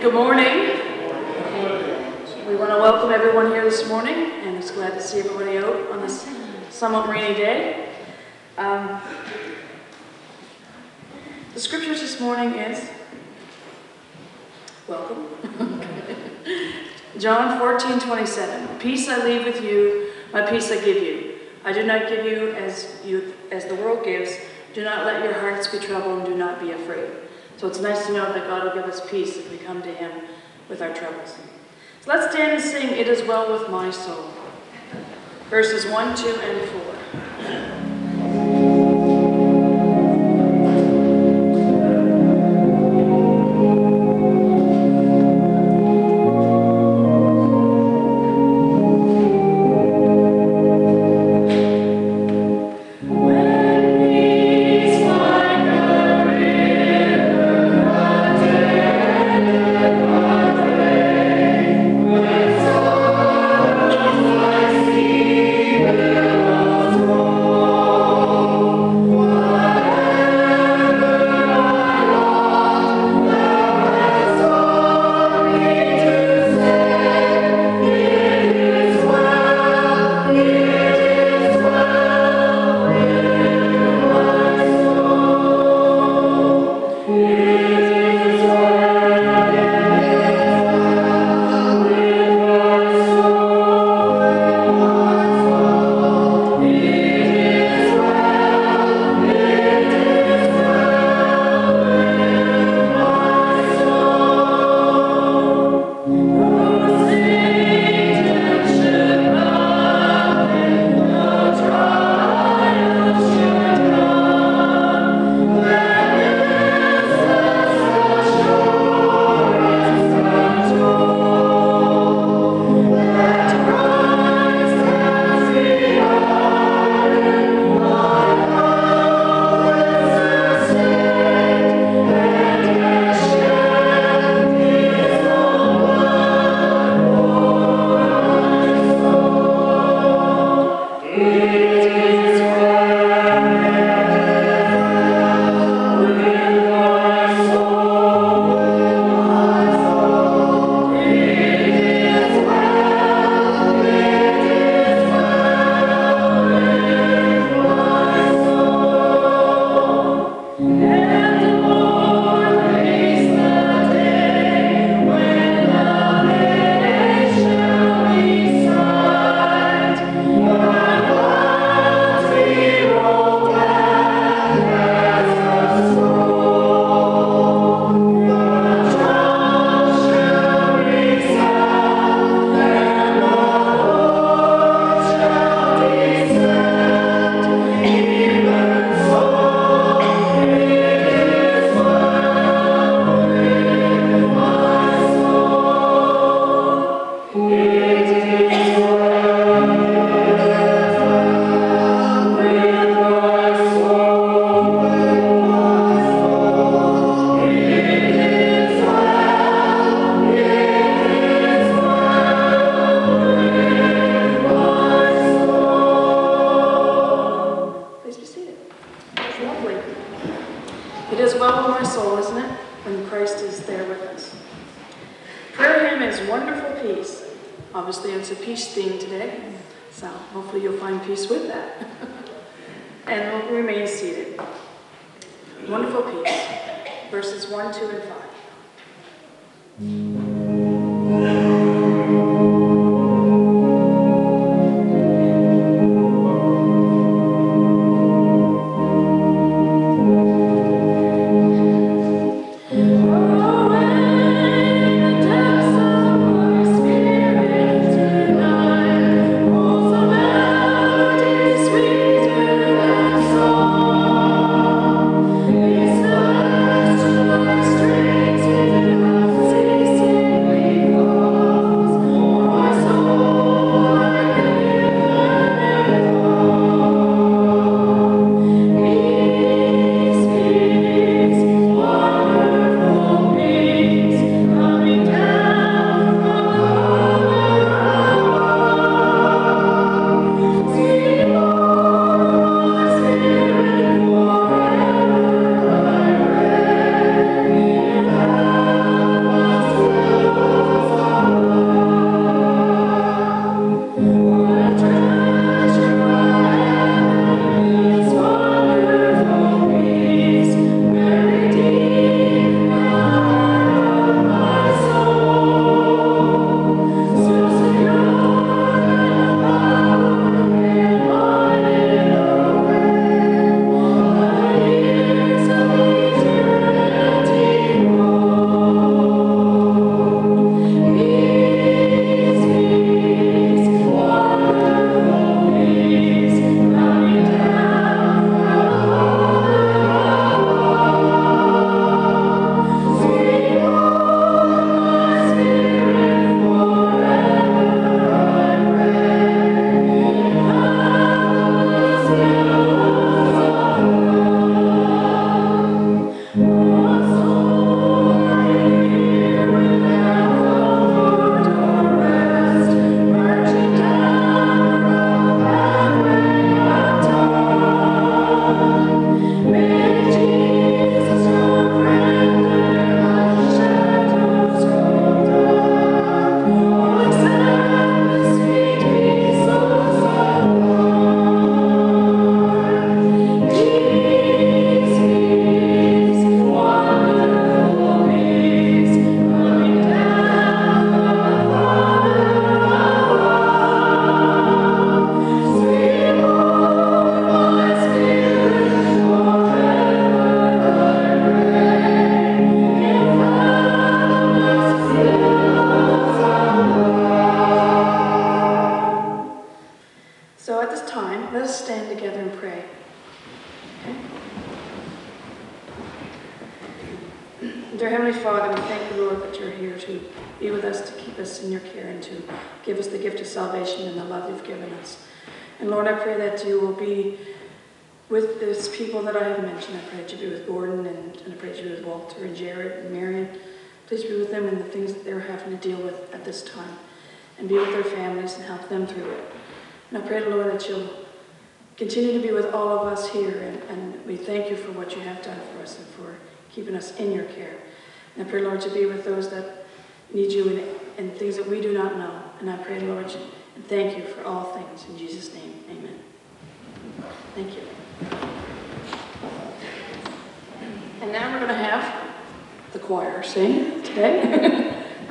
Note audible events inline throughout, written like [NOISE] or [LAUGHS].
Good morning. We want to welcome everyone here this morning, and it's glad to see everybody out on this somewhat rainy day. Um, the scriptures this morning is welcome. [LAUGHS] John 14, 27. Peace I leave with you, my peace I give you. I do not give you as you as the world gives. Do not let your hearts be troubled and do not be afraid. So it's nice to know that God will give us peace if we come to Him with our troubles. So let's stand and sing It Is Well With My Soul. Verses 1, 2, and 4.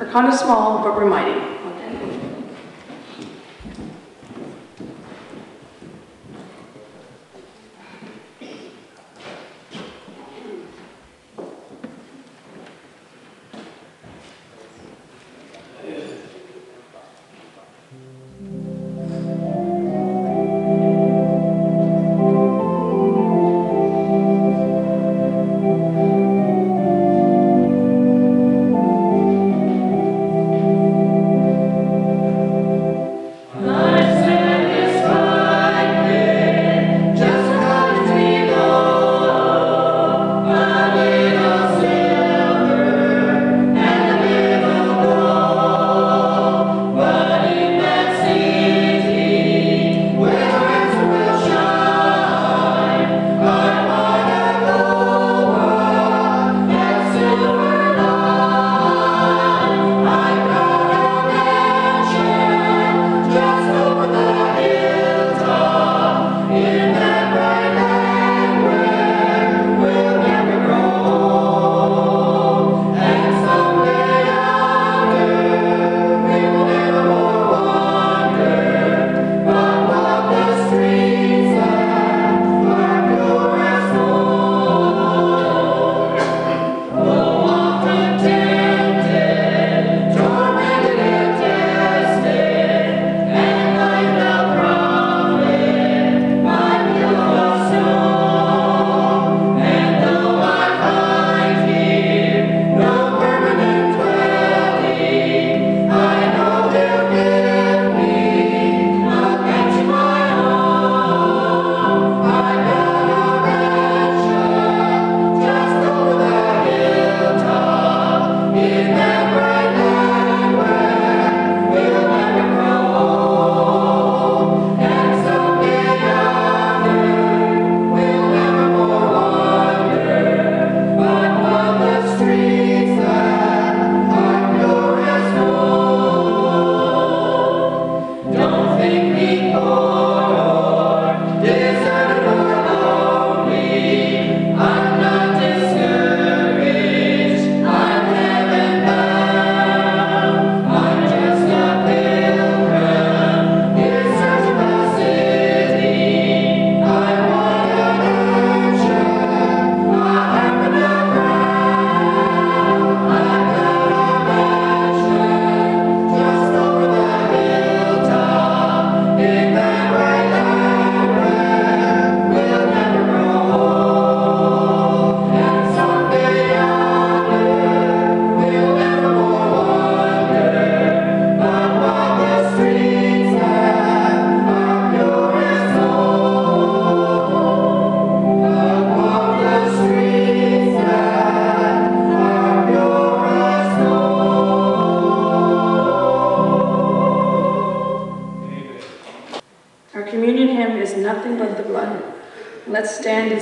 We're kind of small, but we're mighty.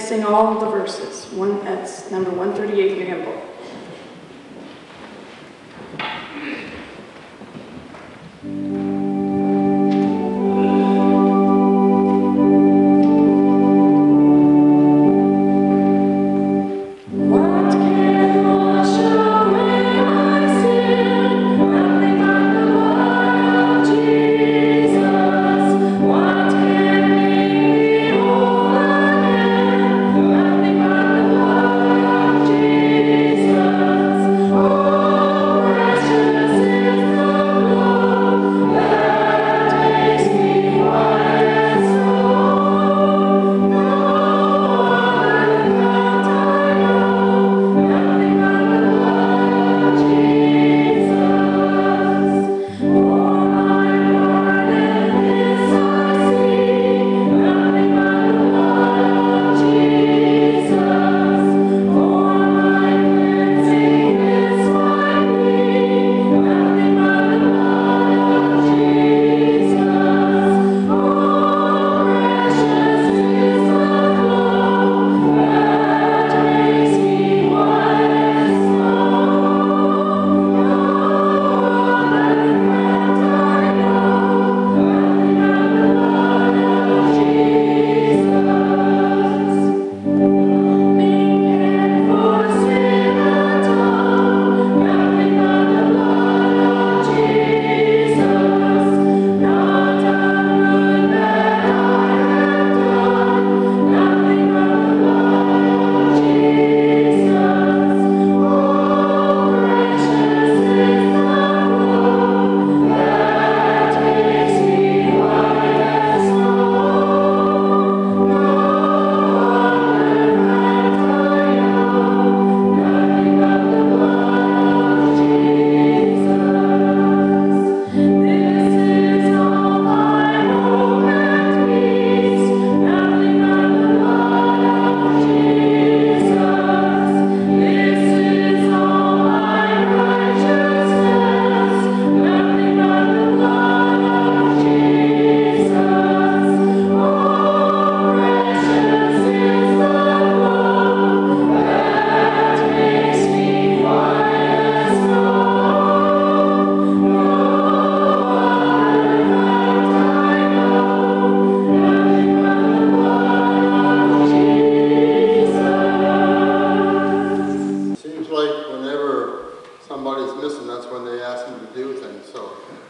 sing all the verses.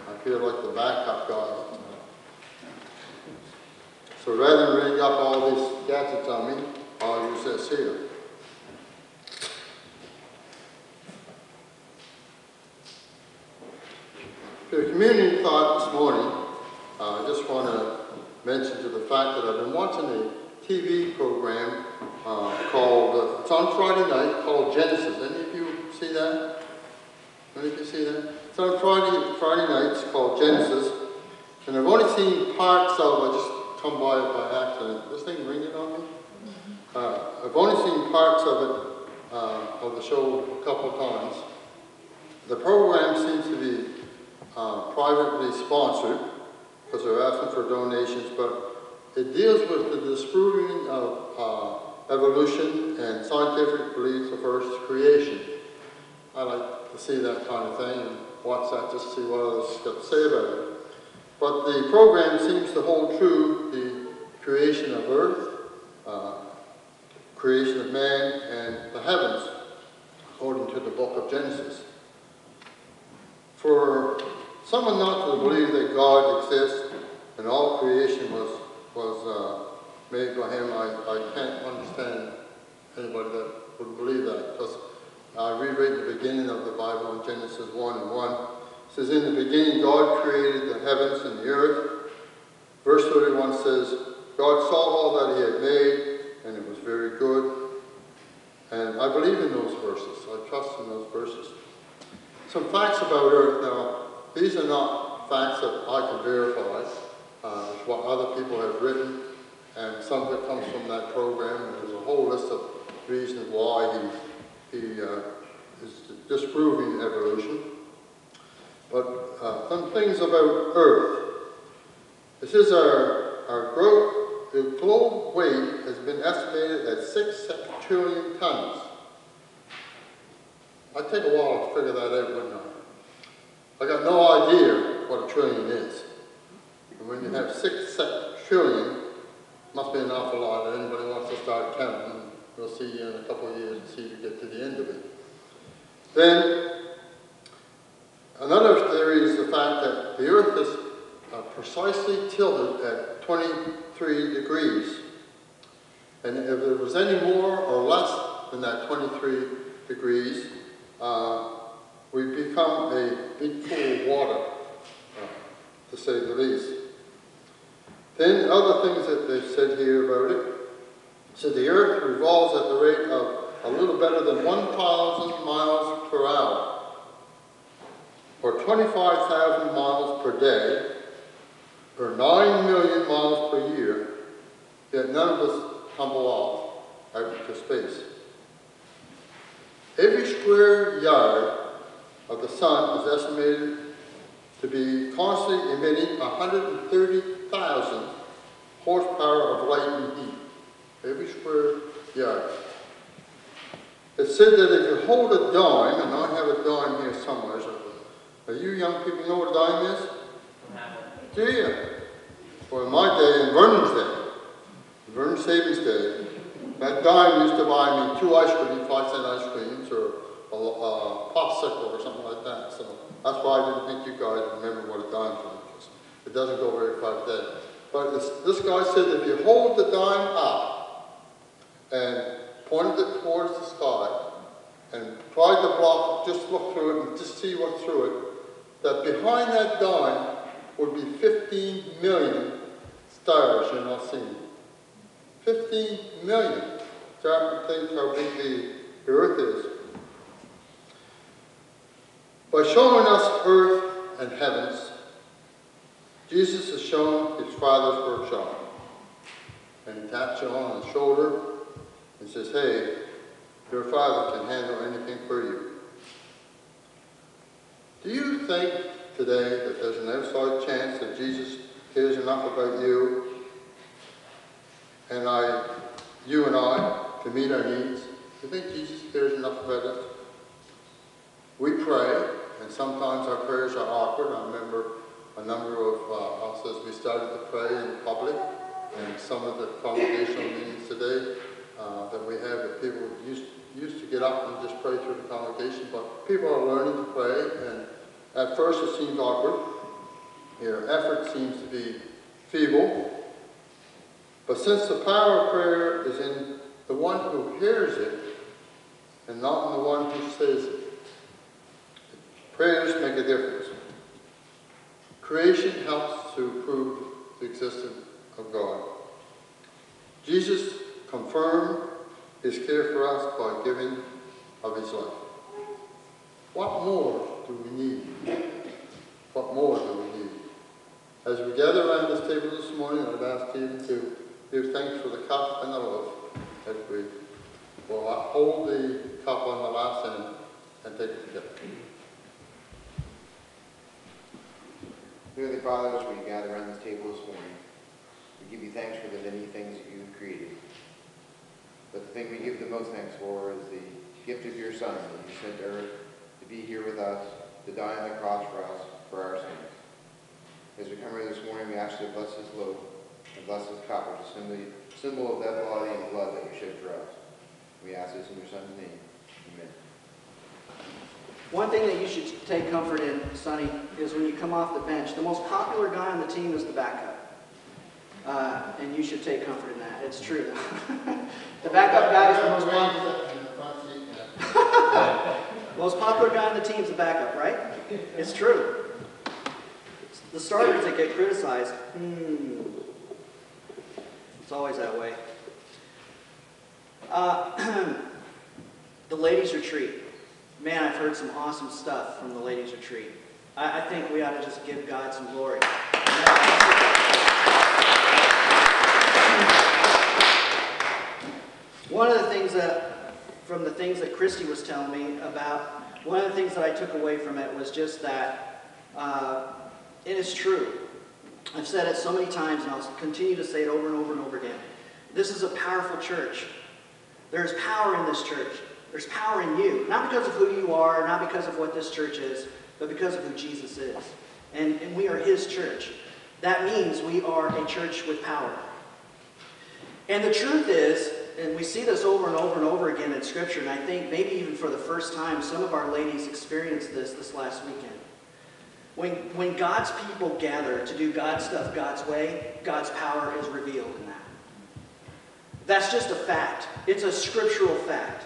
I feel like the backup guy. So rather than ring up all these gadgets on me, I'll use this here. For the community thought this morning, uh, I just want to mention to the fact that I've been watching a TV program uh, called, uh, it's on Friday night, called Genesis. Any of you see that? Of you see that? It's on Friday, Friday nights called Genesis. And I've only seen parts of I just come by it by accident. This thing ringing on me? Uh, I've only seen parts of it, uh, of the show a couple times. The program seems to be uh, privately sponsored because they're asking for donations, but it deals with the disproving of uh, evolution and scientific beliefs of Earth's creation. I like see that kind of thing and watch that just to see what others got to say about it. But the program seems to hold true the creation of Earth, uh, creation of man, and the heavens, according to the book of Genesis. For someone not to believe that God exists and all creation was, was uh, made by him, I, I can't understand anybody that would believe that. Because I reread the beginning of the Bible in Genesis 1 and 1. It says, In the beginning God created the heavens and the earth. Verse 31 says, God saw all that he had made, and it was very good. And I believe in those verses. I trust in those verses. Some facts about earth now. These are not facts that I can verify. Uh, it's what other people have written, and some of it comes from that program. There's a whole list of reasons why he, he uh, is disproving evolution. But uh, some things about Earth. This is our, our growth, the global weight has been estimated at 6 trillion tons. I'd take a while to figure that out, wouldn't I? I got no idea what a trillion is. And when you have 6 trillion, must be an awful lot that anybody wants to start counting. We'll see you in a couple of years and see if you get to the end of it. Then, another theory is the fact that the Earth is uh, precisely tilted at 23 degrees. And if there was any more or less than that 23 degrees, uh, we become a big pool of water, uh, to say the least. Then other things that they've said here about it. So the Earth revolves at the rate of a little better than 1,000 miles per hour, or 25,000 miles per day, or 9 million miles per year, yet none of us tumble off out into space. Every square yard of the sun is estimated to be constantly emitting 130,000 horsepower of light and heat. Every square yard. It said that if you hold a dime, and I have a dime here somewhere, so are you young people know what a dime is? Do you? Well, in my day, in Vernon's day, Vernon Savings Day, that dime used to buy me two ice cream, five cent ice creams, or a, a popsicle or something like that. So that's why I didn't think you guys remember what a dime was. It doesn't go very far today. But this, this guy said if you hold the dime up and pointed it towards the sky and tried to block, just look through it and just see what's through it, that behind that dime would be 15 million stars you're not seeing. 15 million. Start to think how big the, the earth is. By showing us earth and heavens, Jesus has shown his Father's workshop. And he taps you on the shoulder and says, hey, your Father can handle anything for you. Do you think today that there's an outside chance that Jesus cares enough about you and I, you and I, to meet our needs? Do you think Jesus cares enough about us? We pray, and sometimes our prayers are awkward. I remember a number of uh, us as we started to pray in public, and some of the congregational meetings today uh, that we have that people used, used to get up and just pray through the congregation, but people are learning to pray, and at first it seems awkward, Your effort seems to be feeble. But since the power of prayer is in the one who hears it and not in the one who says it, prayers make a difference. Creation helps to prove the existence of God. Jesus confirmed his care for us by giving of his life. What more do we need? What more do we need? As we gather around this table this morning, I'd ask Stephen to give thanks for the cup and the loaf as we will hold the cup on the last end and take it together. Heavenly Father, as we gather around this table this morning, we give you thanks for the many things that you've created. But the thing we give the most thanks for is the gift of your Son that you sent to earth to be here with us, to die on the cross for us, for our sins. As we come here this morning, we ask you to bless this loaf and bless this cup, which is a symbol of that body and blood that you shed for us. We ask this in your Son's name. Amen. One thing that you should take comfort in, Sonny, is when you come off the bench, the most popular guy on the team is the backup. Uh, and you should take comfort in that. It's true. [LAUGHS] the backup guy is the most popular. [LAUGHS] Most popular guy on the team is the backup, right? It's true. The starters that get criticized. Hmm. It's always that way. Uh, [CLEARS THROAT] the ladies' retreat. Man, I've heard some awesome stuff from the ladies' retreat. I, I think we ought to just give God some glory. One of the things that, from the things that Christy was telling me about, one of the things that I took away from it was just that uh, it is true. I've said it so many times, and I'll continue to say it over and over and over again. This is a powerful church. There's power in this church. There's power in you. Not because of who you are, not because of what this church is, but because of who Jesus is. And, and we are his church. That means we are a church with power. And the truth is, and we see this over and over and over again in Scripture, and I think maybe even for the first time, some of our ladies experienced this this last weekend. When, when God's people gather to do God's stuff God's way, God's power is revealed in that. That's just a fact. It's a scriptural fact.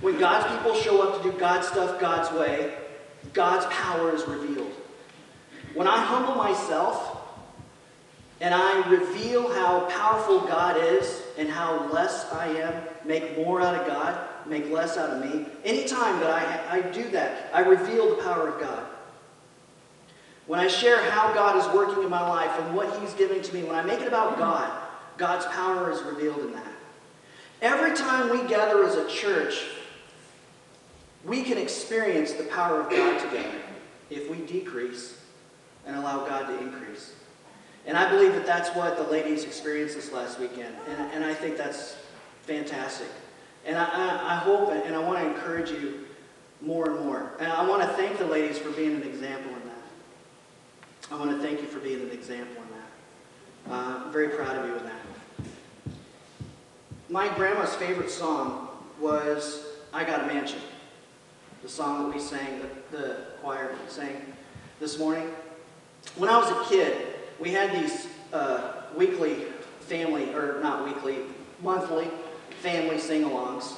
When God's people show up to do God's stuff God's way, God's power is revealed. When I humble myself and I reveal how powerful God is and how less I am, make more out of God, make less out of me, anytime that I, I do that, I reveal the power of God. When I share how God is working in my life and what He's giving to me, when I make it about God, God's power is revealed in that. Every time we gather as a church, we can experience the power of God together if we decrease and allow God to increase. And I believe that that's what the ladies experienced this last weekend. And, and I think that's fantastic. And I, I, I hope and I want to encourage you more and more. And I want to thank the ladies for being an example in that. I want to thank you for being an example in that. Uh, I'm very proud of you in that. My grandma's favorite song was I Got a Mansion. The song that we sang, the, the choir sang this morning. When I was a kid, we had these uh, weekly family, or not weekly, monthly family sing-alongs.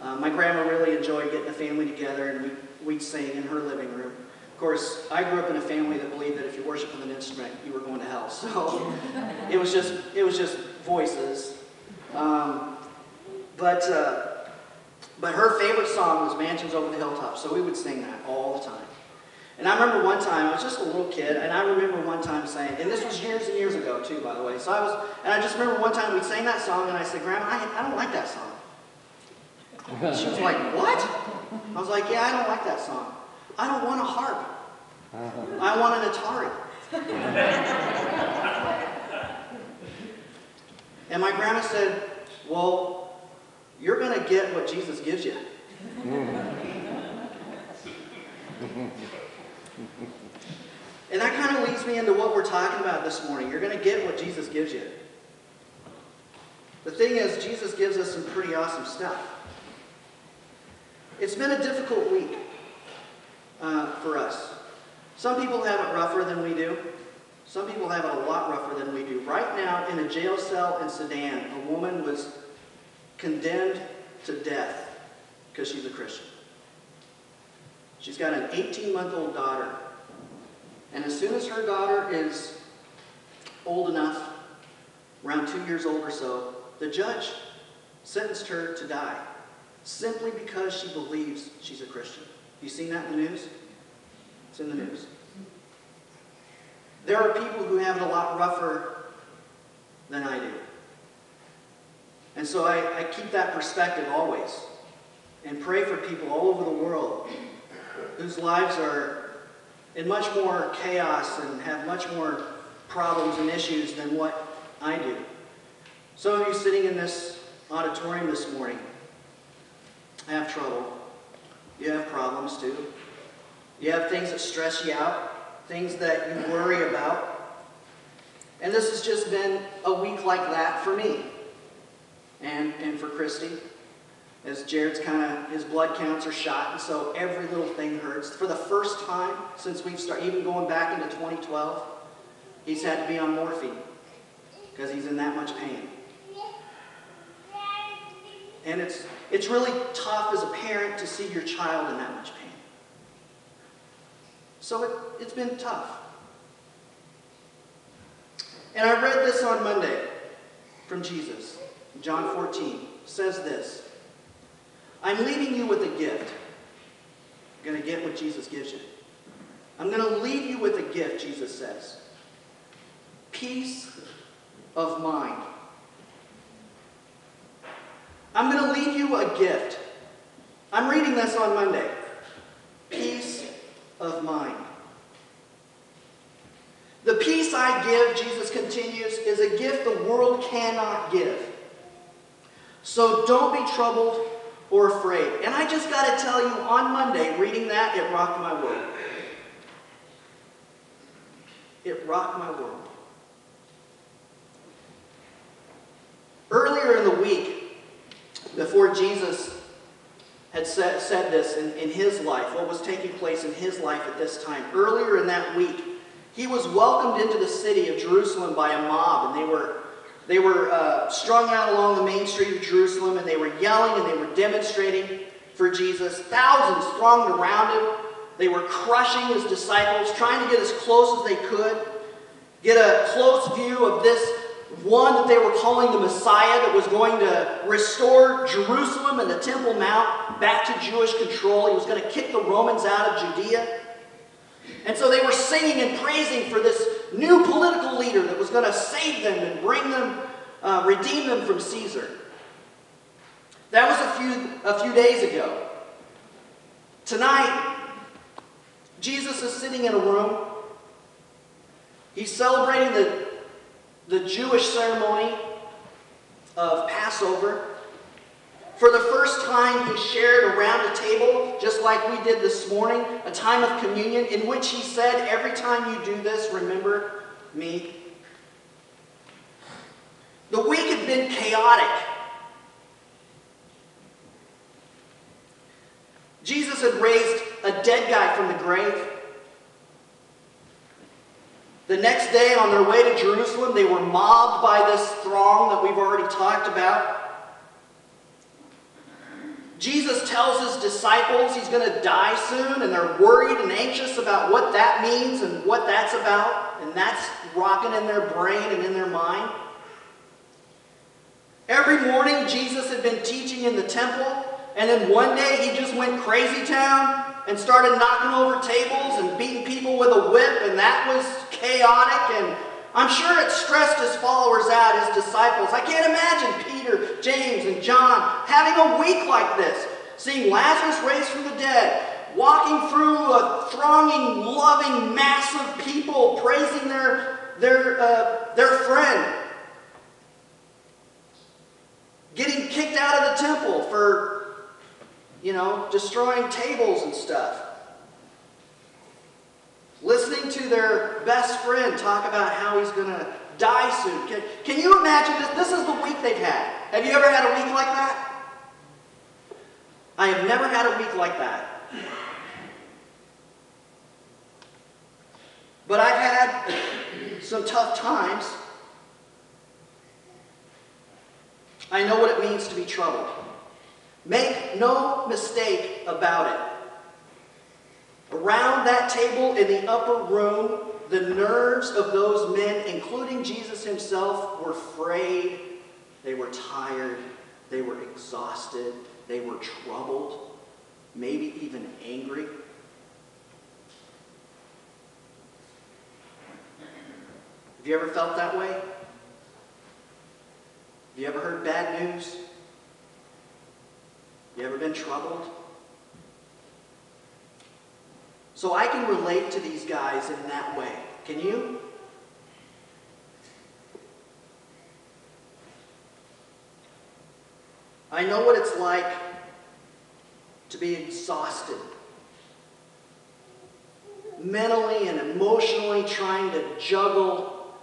Uh, my grandma really enjoyed getting the family together, and we'd, we'd sing in her living room. Of course, I grew up in a family that believed that if you worship with an instrument, you were going to hell. [LAUGHS] So it was just, it was just voices. Um, but, uh, but her favorite song was Mansions Over the Hilltop, so we would sing that all the time. And I remember one time, I was just a little kid, and I remember one time saying, and this was years and years ago too, by the way. So I was, and I just remember one time we sang that song, and I said, Grandma, I, I don't like that song. [LAUGHS] She was like, what? I was like, yeah, I don't like that song. I don't want a harp. Uh-huh. I want an Atari. and my grandma said, well, you're going to get what Jesus gives you. [LAUGHS] And that kind of leads me into what we're talking about this morning. You're going to get what Jesus gives you. The thing is, Jesus gives us some pretty awesome stuff. It's been a difficult week uh, for us. Some people have it rougher than we do. Some people have it a lot rougher than we do. Right now, in a jail cell in Sudan, a woman was condemned to death because she's a Christian. She's got an 18 month old daughter. And as soon as her daughter is old enough, around two years old or so, the judge sentenced her to die simply because she believes she's a Christian. You seen that in the news? It's in the news. There are people who have it a lot rougher than I do. And so I, I keep that perspective always and pray for people all over the world whose lives are in much more chaos and have much more problems and issues than what I do. Some of you sitting in this auditorium this morning have trouble. You have problems too. You have things that stress you out, things that you worry about. And this has just been a week like that for me and, and for Christy. As Jared's kind of, his blood counts are shot, and so every little thing hurts. For the first time since we've started, even going back into 2012, he's had to be on morphine because he's in that much pain. And it's, it's really tough as a parent to see your child in that much pain. So it, it's been tough. And I read this on Monday from Jesus. John 14 says this I'm leaving you with a gift. You're going to get what Jesus gives you. I'm going to leave you with a gift, Jesus says. Peace of mind. I'm going to leave you a gift. I'm reading this on Monday. Peace of mind. The peace I give, Jesus continues, is a gift the world cannot give. So don't be troubled or afraid. And I just got to tell you, on Monday, reading that, it rocked my world. It rocked my world. Earlier in the week, before Jesus had said, said this in, in his life, what was taking place in his life at this time, earlier in that week, he was welcomed into the city of Jerusalem by a mob, and they were, they were uh, strung out along the main street of Jerusalem, and they were yelling and they were demonstrating for Jesus. Thousands thronged around him. They were crushing his disciples, trying to get as close as they could, get a close view of this one that they were calling the Messiah that was going to restore Jerusalem and the Temple Mount back to Jewish control. He was going to kick the Romans out of Judea. And so they were singing and praising for this new political leader that was going to save them and bring them, uh, redeem them from Caesar. That was a few, a few days ago. Tonight, Jesus is sitting in a room. He's celebrating the the Jewish ceremony of Passover. For the first time, he shared around a table, just like we did this morning, a time of communion in which he said, Every time you do this, remember me. The week had been chaotic. Jesus had raised a dead guy from the grave. The next day, on their way to Jerusalem, they were mobbed by this throng that we've already talked about. Jesus tells his disciples he's going to die soon, and they're worried and anxious about what that means and what that's about, and that's rocking in their brain and in their mind. Every morning, Jesus had been teaching in the temple, and then one day he just went crazy town and started knocking over tables and beating people with a whip, and that was chaotic. And I'm sure it stressed his followers out, his disciples. I can't imagine Peter, James, and John having a week like this, seeing Lazarus raised from the dead, walking through a thronging, loving mass of people praising their, their, uh, their friend, getting kicked out of the temple for you know, destroying tables and stuff. Listening to their best friend talk about how he's going to die soon. Can, can you imagine this? This is the week they've had. Have you ever had a week like that? I have never had a week like that. But I've had some tough times. I know what it means to be troubled. Make no mistake about it. Around that table in the upper room, the nerves of those men, including Jesus himself, were frayed. They were tired. They were exhausted. They were troubled, maybe even angry. Have you ever felt that way? Have you ever heard bad news? You ever been troubled? So I can relate to these guys in that way. Can you? I know what it's like to be exhausted, mentally and emotionally trying to juggle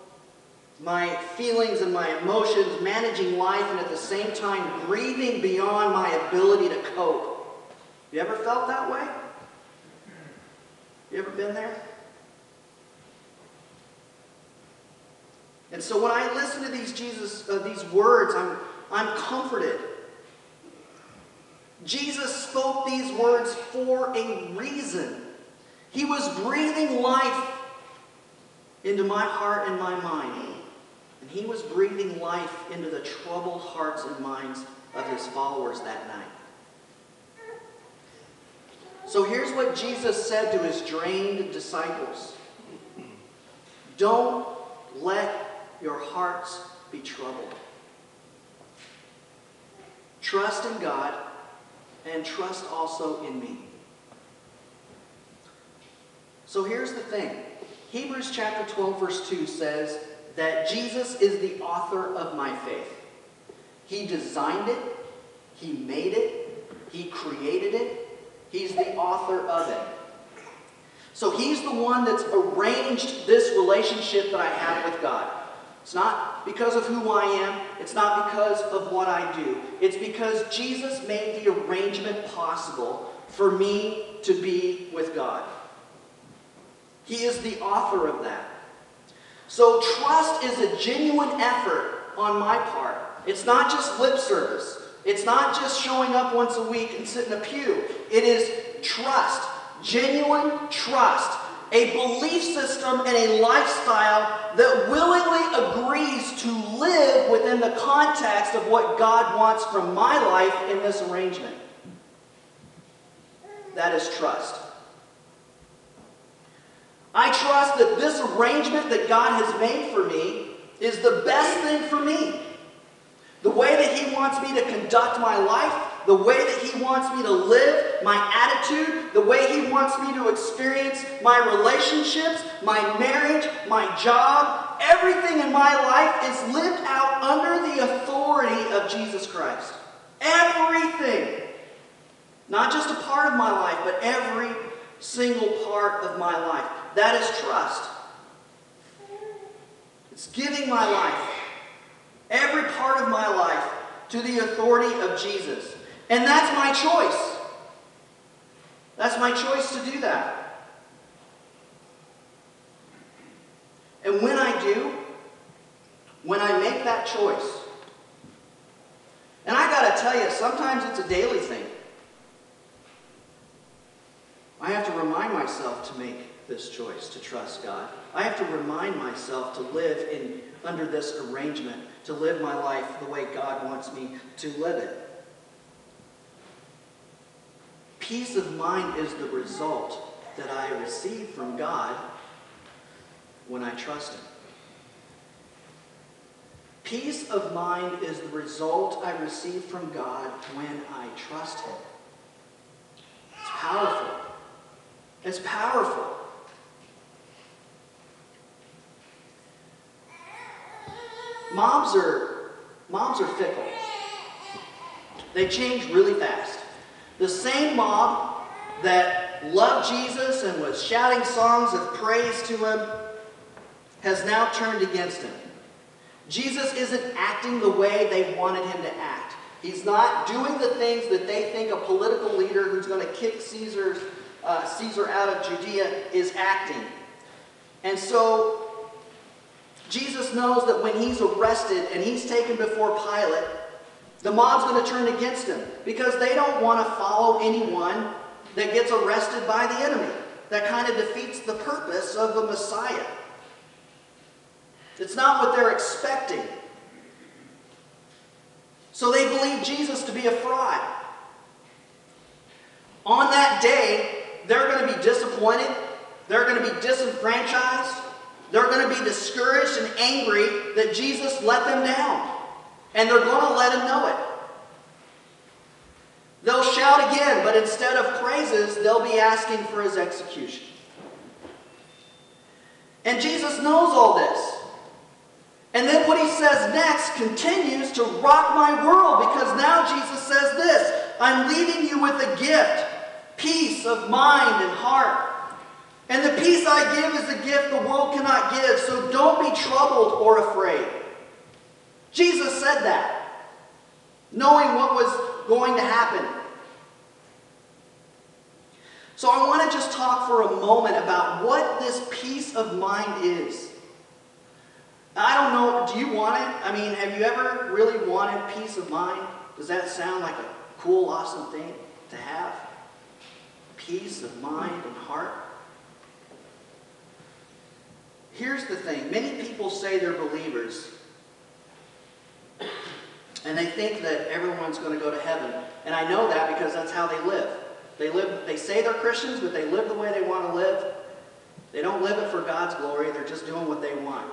my feelings and my emotions, managing life, and at the same time grieving beyond my ability to cope. You ever felt that way? You ever been there? And so when I listen to these Jesus, uh, these words, I'm, I'm comforted. Jesus spoke these words for a reason. He was breathing life into my heart and my mind. And he was breathing life into the troubled hearts and minds of his followers that night. So here's what Jesus said to his drained disciples Don't let your hearts be troubled. Trust in God and trust also in me. So here's the thing Hebrews chapter 12, verse 2 says that Jesus is the author of my faith. He designed it, He made it, He created it, He's the author of it. So He's the one that's arranged this relationship that I have with God. It's not because of who I am. It's not because of what I do. It's because Jesus made the arrangement possible for me to be with God. He is the author of that. So trust is a genuine effort on my part. It's not just lip service. It's not just showing up once a week and sitting in a pew. It is trust, genuine trust, a belief system and a lifestyle that willingly agrees to live within the context of what God wants from my life in this arrangement. That is trust. I trust that this arrangement that God has made for me is the best thing for me. The way that He wants me to conduct my life, the way that He wants me to live, my attitude, the way He wants me to experience my relationships, my marriage, my job, everything in my life is lived out under the authority of Jesus Christ. Everything. Not just a part of my life, but every single part of my life. That is trust. It's giving my life every part of my life to the authority of Jesus. And that's my choice. That's my choice to do that. And when I do, when I make that choice, and I got to tell you, sometimes it's a daily thing. I have to remind myself to make this choice to trust God. I have to remind myself to live in under this arrangement, to live my life the way God wants me to live it. Peace of mind is the result that I receive from God when I trust Him. Peace of mind is the result I receive from God when I trust Him. It's powerful. It's powerful. Moms are, moms are fickle. They change really fast. The same mob that loved Jesus and was shouting songs of praise to him has now turned against him. Jesus isn't acting the way they wanted him to act. He's not doing the things that they think a political leader who's going to kick Caesar's, uh, Caesar out of Judea is acting. And so Jesus knows that when he's arrested and he's taken before Pilate, the mob's going to turn against him because they don't want to follow anyone that gets arrested by the enemy. That kind of defeats the purpose of the Messiah. It's not what they're expecting. So they believe Jesus to be a fraud. On that day, they're going to be disappointed. They're going to be disenfranchised. They're going to be discouraged and angry that Jesus let them down. And they're going to let him know it. They'll shout again, but instead of praises, they'll be asking for his execution. And Jesus knows all this. And then what he says next continues to rock my world because now Jesus says this I'm leaving you with a gift peace of mind and heart. And the peace I give is a gift the world cannot give, so don't be troubled or afraid. Jesus said that, knowing what was going to happen. So I want to just talk for a moment about what this peace of mind is. I don't know, do you want it? I mean, have you ever really wanted peace of mind? Does that sound like a cool, awesome thing to have? Peace of mind and heart? Here's the thing many people say they're believers, and they think that everyone's going to go to heaven. And I know that because that's how they live. They live they say they're Christians, but they live the way they want to live. They don't live it for God's glory, they're just doing what they want.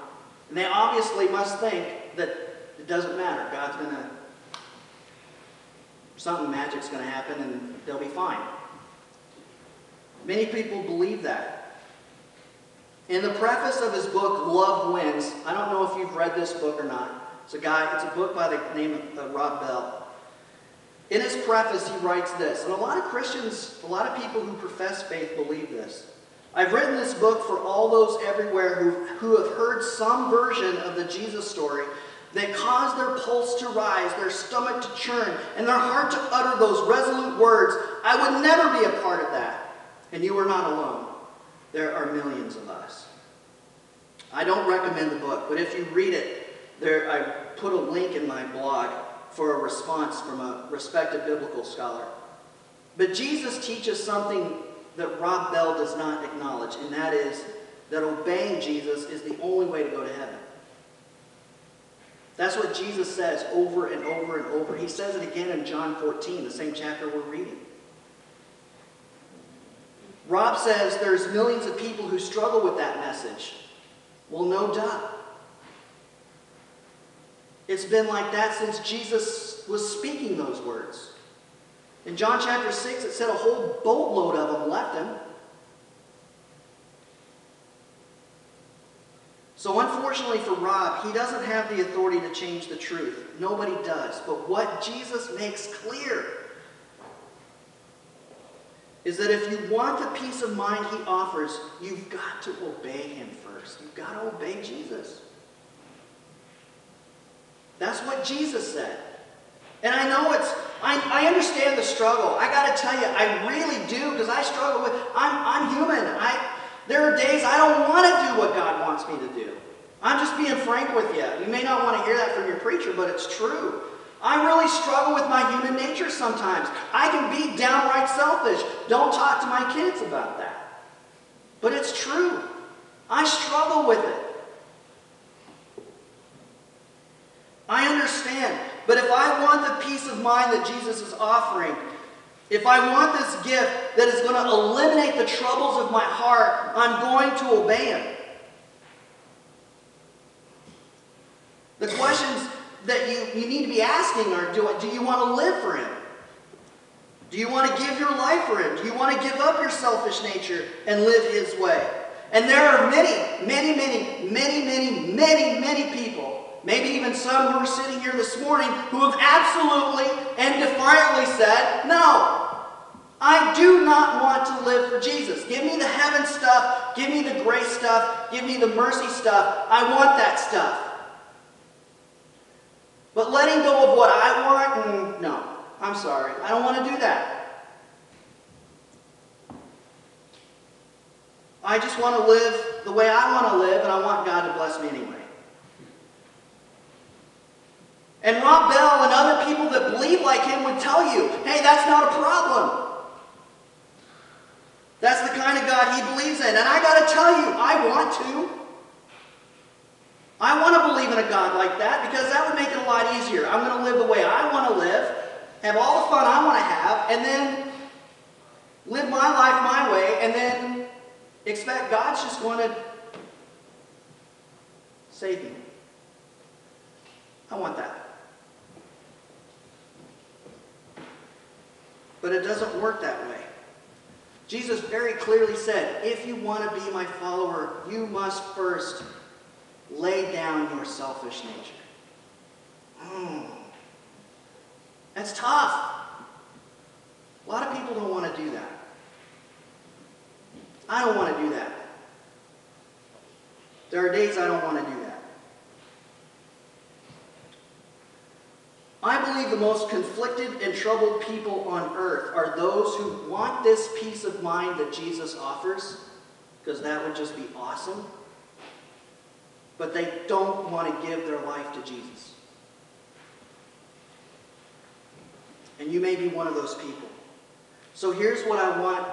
And they obviously must think that it doesn't matter. God's going to something magic's going to happen and they'll be fine. Many people believe that. In the preface of his book, Love Wins, I don't know if you've read this book or not. It's a guy, it's a book by the name of uh, Rob Bell. In his preface, he writes this, and a lot of Christians, a lot of people who profess faith believe this. I've written this book for all those everywhere who, who have heard some version of the Jesus story that caused their pulse to rise, their stomach to churn, and their heart to utter those resolute words, I would never be a part of that. And you are not alone. There are millions of us. I don't recommend the book, but if you read it, there, I put a link in my blog for a response from a respected biblical scholar. But Jesus teaches something that Rob Bell does not acknowledge, and that is that obeying Jesus is the only way to go to heaven. That's what Jesus says over and over and over. He says it again in John 14, the same chapter we're reading. Rob says there's millions of people who struggle with that message. Well, no doubt. It's been like that since Jesus was speaking those words. In John chapter 6, it said a whole boatload of them left him. So, unfortunately for Rob, he doesn't have the authority to change the truth. Nobody does. But what Jesus makes clear is that if you want the peace of mind he offers, you've got to obey him first. You've got to obey Jesus. That's what Jesus said. And I know it's, I, I understand the struggle. I got to tell you, I really do, because I struggle with, I'm, I'm human. I, there are days I don't want to do what God wants me to do. I'm just being frank with you. You may not want to hear that from your preacher, but it's true. I really struggle with my human nature sometimes. I can be downright selfish. Don't talk to my kids about that. But it's true. I struggle with it. I understand. But if I want the peace of mind that Jesus is offering, if I want this gift that is going to eliminate the troubles of my heart, I'm going to obey Him. The questions that you, you need to be asking are do, do you want to live for Him? Do you want to give your life for Him? Do you want to give up your selfish nature and live His way? And there are many, many, many, many, many, many, many people maybe even some who are sitting here this morning, who have absolutely and defiantly said, No, I do not want to live for Jesus. Give me the heaven stuff, give me the grace stuff, give me the mercy stuff. I want that stuff. But letting go of what I want, mm, no, I'm sorry. I don't want to do that. I just want to live the way I want to live, and I want God to bless me anyway. And Rob Bell and other people that believe like him would tell you, hey, that's not a problem. That's the kind of God he believes in. And I got to tell you, I want to. I want to believe in a God like that because that would make it a lot easier. I'm going to live the way I want to live, have all the fun I want to have, and then live my life my way, and then expect God's just going to save me. I want that. But it doesn't work that way. Jesus very clearly said, if you want to be my follower, you must first lay down your selfish nature. Hmm. That's tough. A lot of people don't want to do that. I don't want to do that. There are days I don't want to do that. I believe the most conflicted and troubled people on earth are those who want this peace of mind that Jesus offers, because that would just be awesome, but they don't want to give their life to Jesus. And you may be one of those people. So here's what I want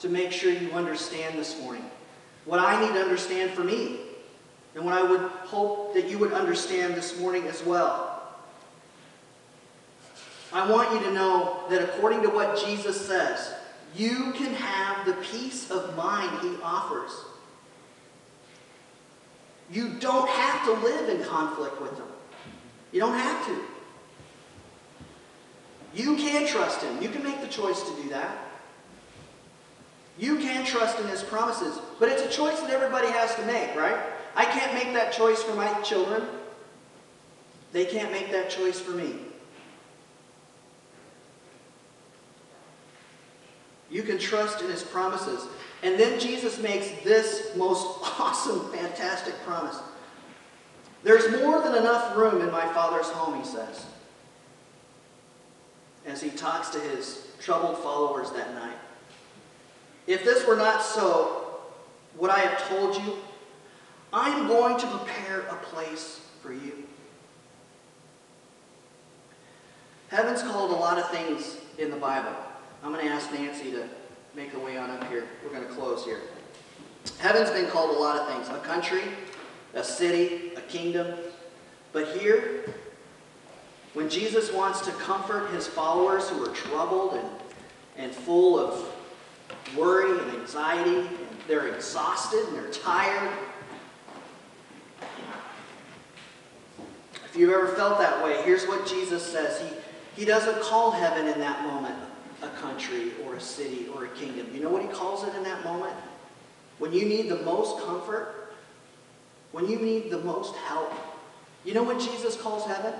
to make sure you understand this morning. What I need to understand for me, and what I would hope that you would understand this morning as well. I want you to know that according to what Jesus says, you can have the peace of mind he offers. You don't have to live in conflict with him. You don't have to. You can trust him. You can make the choice to do that. You can trust in his promises, but it's a choice that everybody has to make, right? I can't make that choice for my children. They can't make that choice for me. You can trust in his promises. And then Jesus makes this most [LAUGHS] awesome, fantastic promise. There's more than enough room in my Father's home, he says, as he talks to his troubled followers that night. If this were not so, what I have told you, I'm going to prepare a place for you. Heaven's called a lot of things in the Bible. I'm going to ask Nancy to make her way on up here. We're going to close here. Heaven's been called a lot of things a country, a city, a kingdom. But here, when Jesus wants to comfort his followers who are troubled and, and full of worry and anxiety, and they're exhausted and they're tired. If you've ever felt that way, here's what Jesus says. He, he doesn't call heaven in that moment country or a city or a kingdom. You know what he calls it in that moment? When you need the most comfort, when you need the most help, you know what Jesus calls heaven?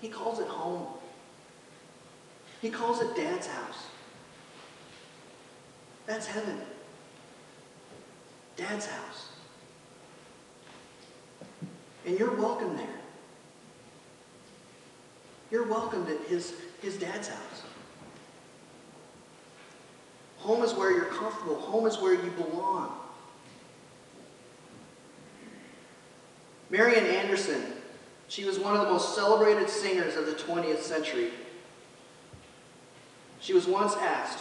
He calls it home. He calls it dad's house. That's heaven. Dad's house. And you're welcome there. You're welcomed at his, his dad's house. Home is where you're comfortable. Home is where you belong. Marian Anderson, she was one of the most celebrated singers of the 20th century. She was once asked,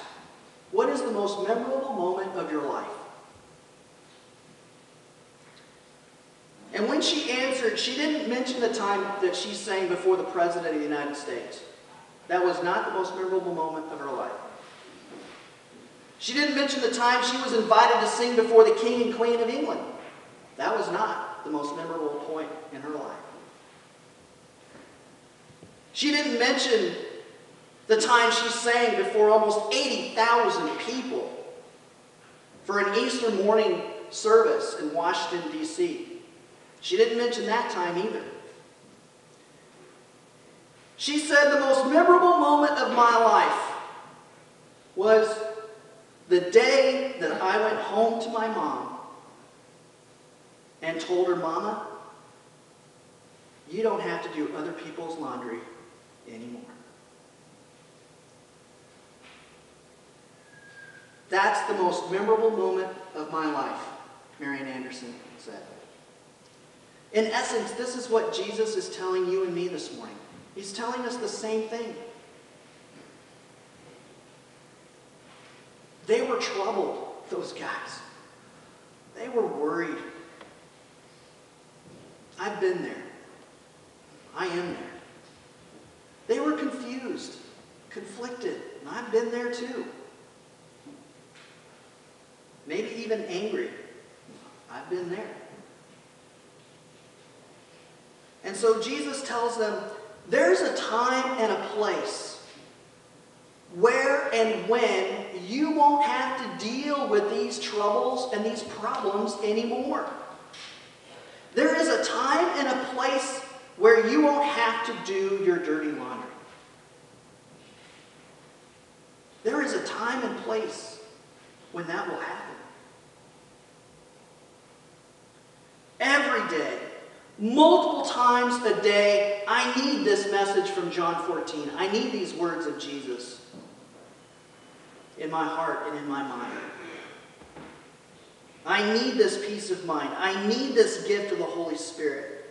What is the most memorable moment of your life? And when she answered, she didn't mention the time that she sang before the President of the United States. That was not the most memorable moment of her life. She didn't mention the time she was invited to sing before the King and Queen of England. That was not the most memorable point in her life. She didn't mention the time she sang before almost 80,000 people for an Easter morning service in Washington, D.C. She didn't mention that time either. She said the most memorable moment of my life was the day that I went home to my mom and told her, Mama, you don't have to do other people's laundry anymore. That's the most memorable moment of my life, Marian Anderson said. In essence, this is what Jesus is telling you and me this morning. He's telling us the same thing. They were troubled, those guys. They were worried. I've been there. I am there. They were confused, conflicted, and I've been there too. Maybe even angry. I've been there. And so Jesus tells them there's a time and a place where and when you won't have to deal with these troubles and these problems anymore. There is a time and a place where you won't have to do your dirty laundry. There is a time and place when that will happen. Every day, multiple times a day, I need this message from John 14. I need these words of Jesus in my heart and in my mind. I need this peace of mind. I need this gift of the Holy Spirit.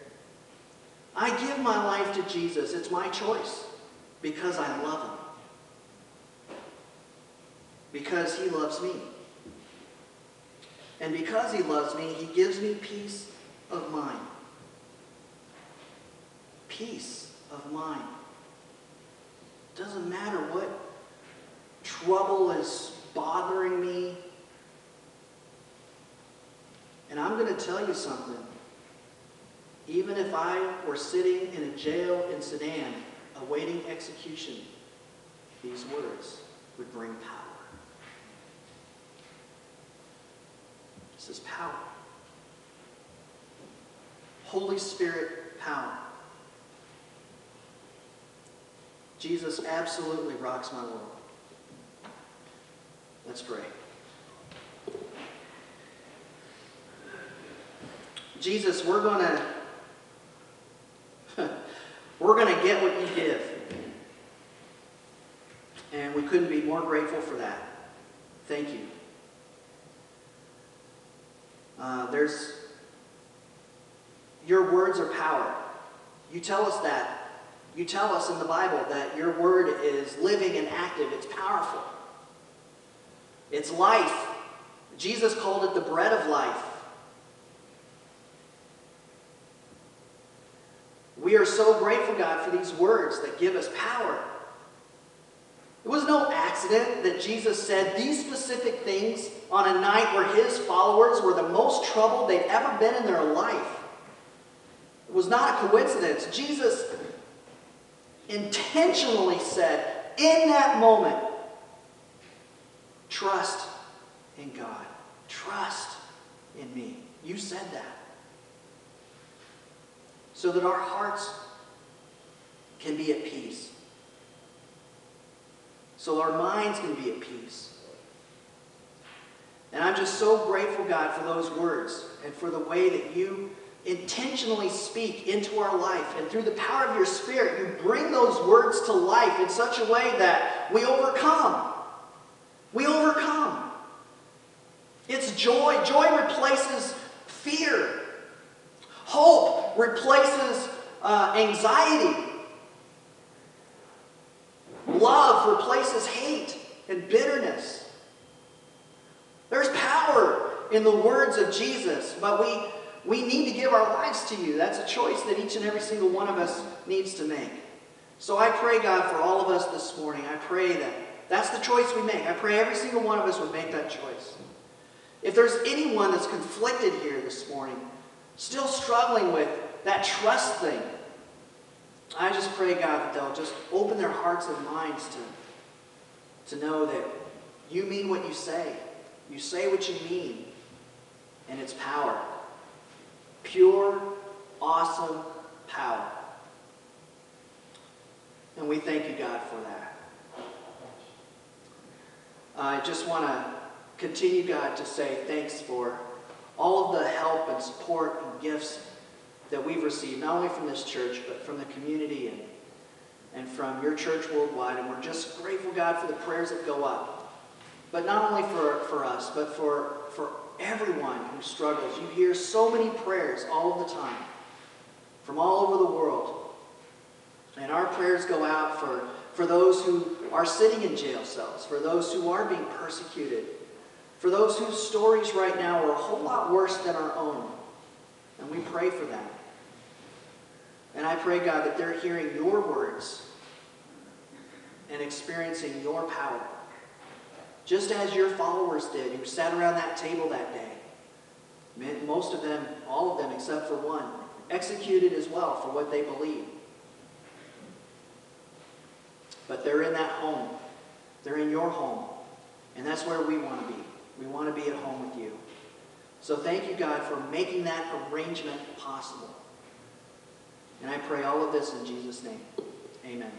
I give my life to Jesus. It's my choice because I love him. Because he loves me. And because he loves me, he gives me peace of mind. Peace of mind. Doesn't matter what trouble is bothering me. And I'm going to tell you something. Even if I were sitting in a jail in Sudan awaiting execution, these words would bring power. This is power. Holy Spirit power. Jesus absolutely rocks my world. Let's pray. Jesus, we're going [LAUGHS] to we're going to get what you give. And we couldn't be more grateful for that. Thank you. Uh, there's your words are power. You tell us that. You tell us in the Bible that your word is living and active. It's powerful. It's life. Jesus called it the bread of life. We are so grateful, God, for these words that give us power. It was no accident that Jesus said these specific things on a night where his followers were the most troubled they've ever been in their life. It was not a coincidence. Jesus intentionally said, in that moment, trust in God. Trust in me. You said that. So that our hearts can be at peace. So our minds can be at peace. And I'm just so grateful, God, for those words and for the way that you intentionally speak into our life. And through the power of your Spirit, you bring those words to life in such a way that we overcome. We overcome. It's joy. Joy replaces fear. Hope replaces uh, anxiety. Love replaces hate and bitterness. There's power in the words of Jesus, but we, we need to give our lives to you. That's a choice that each and every single one of us needs to make. So I pray, God, for all of us this morning. I pray that that's the choice we make. I pray every single one of us would make that choice. If there's anyone that's conflicted here this morning, still struggling with that trust thing, I just pray, God, that they'll just open their hearts and minds to, to know that you mean what you say. You say what you mean, and it's power. Pure, awesome power. And we thank you, God, for that. I just want to continue, God, to say thanks for all of the help and support and gifts that we've received, not only from this church, but from the community and, and from your church worldwide. And we're just grateful, God, for the prayers that go up. But not only for, for us, but for, for everyone who struggles. You hear so many prayers all of the time from all over the world. And our prayers go out for, for those who are sitting in jail cells, for those who are being persecuted, for those whose stories right now are a whole lot worse than our own. And we pray for them. And I pray, God, that they're hearing your words and experiencing your power. Just as your followers did, who sat around that table that day. Most of them, all of them except for one, executed as well for what they believed. But they're in that home. They're in your home. And that's where we want to be. We want to be at home with you. So thank you, God, for making that arrangement possible. And I pray all of this in Jesus' name. Amen.